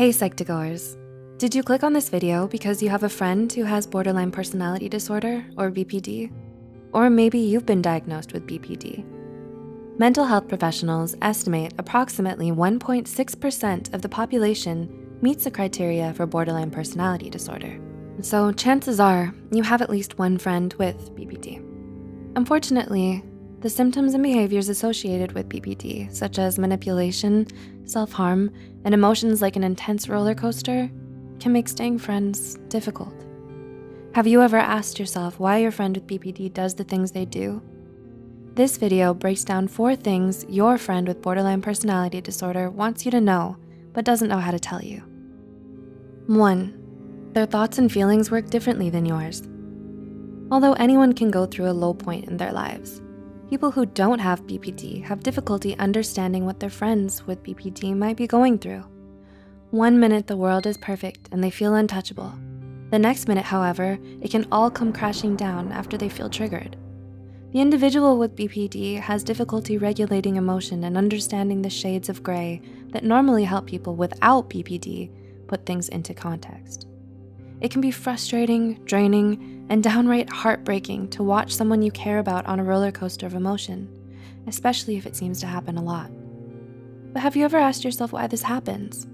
Hey Psych2Goers. Did you click on this video because you have a friend who has borderline personality disorder or BPD? Or maybe you've been diagnosed with BPD. Mental health professionals estimate approximately 1.6% of the population meets the criteria for borderline personality disorder. So chances are you have at least one friend with BPD. Unfortunately, the symptoms and behaviors associated with BPD, such as manipulation, self-harm, and emotions like an intense roller coaster, can make staying friends difficult. Have you ever asked yourself why your friend with BPD does the things they do? This video breaks down four things your friend with borderline personality disorder wants you to know, but doesn't know how to tell you. One, their thoughts and feelings work differently than yours. Although anyone can go through a low point in their lives, People who don't have BPD have difficulty understanding what their friends with BPD might be going through. One minute the world is perfect and they feel untouchable. The next minute, however, it can all come crashing down after they feel triggered. The individual with BPD has difficulty regulating emotion and understanding the shades of gray that normally help people without BPD put things into context. It can be frustrating, draining, and downright heartbreaking to watch someone you care about on a roller coaster of emotion, especially if it seems to happen a lot. But have you ever asked yourself why this happens?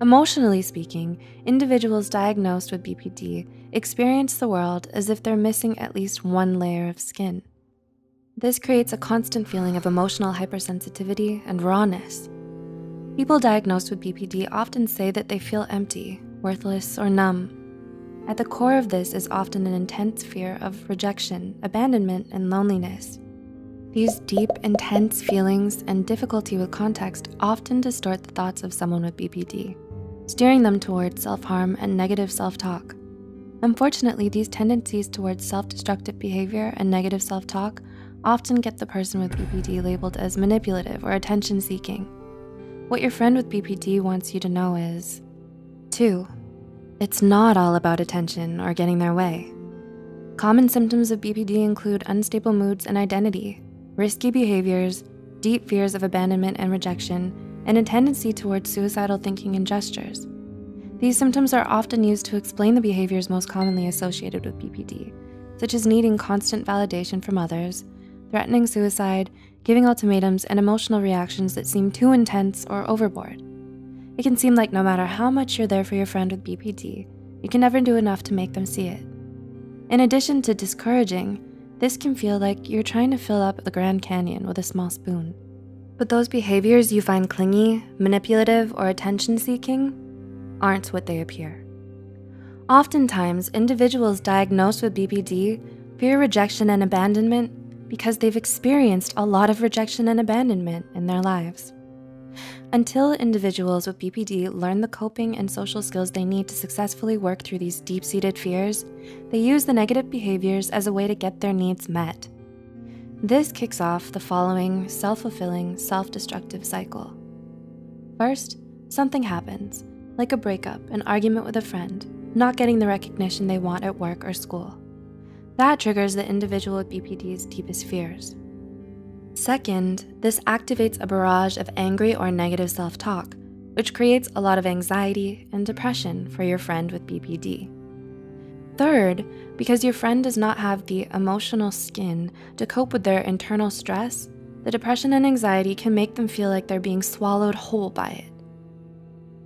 Emotionally speaking, individuals diagnosed with BPD experience the world as if they're missing at least one layer of skin. This creates a constant feeling of emotional hypersensitivity and rawness. People diagnosed with BPD often say that they feel empty, worthless, or numb, at the core of this is often an intense fear of rejection, abandonment, and loneliness. These deep, intense feelings and difficulty with context often distort the thoughts of someone with BPD, steering them towards self-harm and negative self-talk. Unfortunately, these tendencies towards self-destructive behavior and negative self-talk often get the person with BPD labeled as manipulative or attention-seeking. What your friend with BPD wants you to know is, two, it's not all about attention or getting their way. Common symptoms of BPD include unstable moods and identity, risky behaviors, deep fears of abandonment and rejection, and a tendency towards suicidal thinking and gestures. These symptoms are often used to explain the behaviors most commonly associated with BPD, such as needing constant validation from others, threatening suicide, giving ultimatums, and emotional reactions that seem too intense or overboard. It can seem like no matter how much you're there for your friend with BPD, you can never do enough to make them see it. In addition to discouraging, this can feel like you're trying to fill up the Grand Canyon with a small spoon. But those behaviors you find clingy, manipulative, or attention-seeking aren't what they appear. Oftentimes, individuals diagnosed with BPD fear rejection and abandonment because they've experienced a lot of rejection and abandonment in their lives. Until individuals with BPD learn the coping and social skills they need to successfully work through these deep-seated fears, they use the negative behaviors as a way to get their needs met. This kicks off the following self-fulfilling, self-destructive cycle. First, something happens, like a breakup, an argument with a friend, not getting the recognition they want at work or school. That triggers the individual with BPD's deepest fears. Second, this activates a barrage of angry or negative self-talk, which creates a lot of anxiety and depression for your friend with BPD. Third, because your friend does not have the emotional skin to cope with their internal stress, the depression and anxiety can make them feel like they're being swallowed whole by it.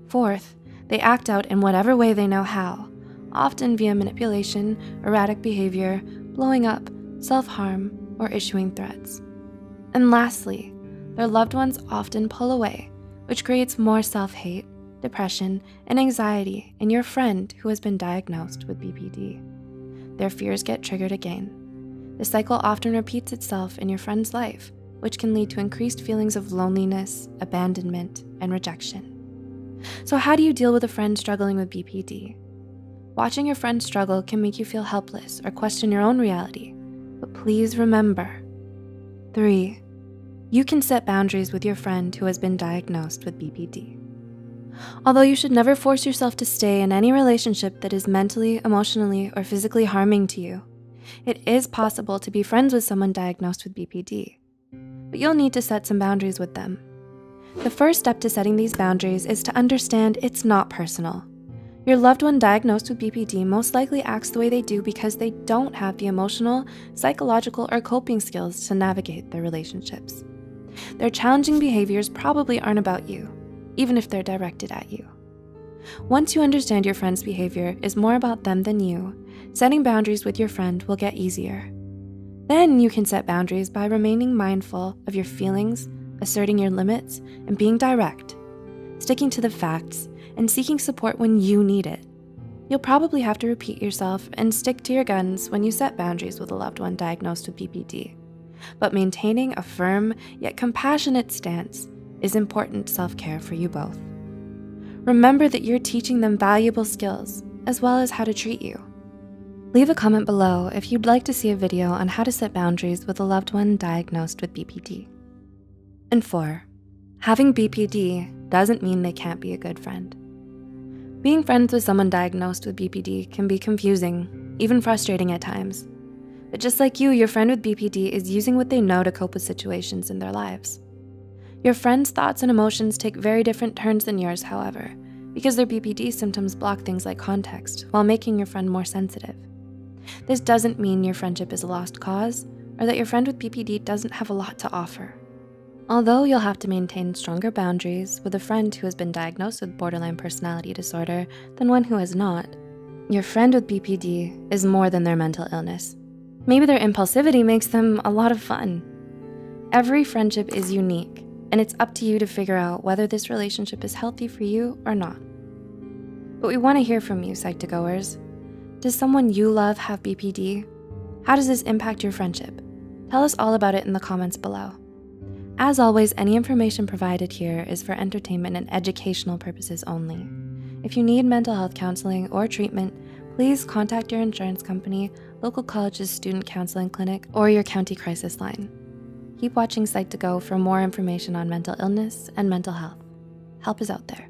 Fourth, they act out in whatever way they know how, often via manipulation, erratic behavior, blowing up, self-harm, or issuing threats. And lastly, their loved ones often pull away, which creates more self-hate, depression, and anxiety in your friend who has been diagnosed with BPD. Their fears get triggered again. The cycle often repeats itself in your friend's life, which can lead to increased feelings of loneliness, abandonment, and rejection. So how do you deal with a friend struggling with BPD? Watching your friend struggle can make you feel helpless or question your own reality, but please remember, three, you can set boundaries with your friend who has been diagnosed with BPD. Although you should never force yourself to stay in any relationship that is mentally, emotionally, or physically harming to you, it is possible to be friends with someone diagnosed with BPD, but you'll need to set some boundaries with them. The first step to setting these boundaries is to understand it's not personal. Your loved one diagnosed with BPD most likely acts the way they do because they don't have the emotional, psychological, or coping skills to navigate their relationships. Their challenging behaviors probably aren't about you, even if they're directed at you. Once you understand your friend's behavior is more about them than you, setting boundaries with your friend will get easier. Then you can set boundaries by remaining mindful of your feelings, asserting your limits, and being direct, sticking to the facts, and seeking support when you need it. You'll probably have to repeat yourself and stick to your guns when you set boundaries with a loved one diagnosed with BPD. But maintaining a firm yet compassionate stance is important self care for you both. Remember that you're teaching them valuable skills as well as how to treat you. Leave a comment below if you'd like to see a video on how to set boundaries with a loved one diagnosed with BPD. And four, having BPD doesn't mean they can't be a good friend. Being friends with someone diagnosed with BPD can be confusing, even frustrating at times. But just like you, your friend with BPD is using what they know to cope with situations in their lives. Your friend's thoughts and emotions take very different turns than yours, however, because their BPD symptoms block things like context while making your friend more sensitive. This doesn't mean your friendship is a lost cause or that your friend with BPD doesn't have a lot to offer. Although you'll have to maintain stronger boundaries with a friend who has been diagnosed with borderline personality disorder than one who has not, your friend with BPD is more than their mental illness. Maybe their impulsivity makes them a lot of fun. Every friendship is unique, and it's up to you to figure out whether this relationship is healthy for you or not. But we wanna hear from you, Psych2Goers. Does someone you love have BPD? How does this impact your friendship? Tell us all about it in the comments below. As always, any information provided here is for entertainment and educational purposes only. If you need mental health counseling or treatment, please contact your insurance company, local college's student counseling clinic, or your county crisis line. Keep watching Psych2Go for more information on mental illness and mental health. Help is out there.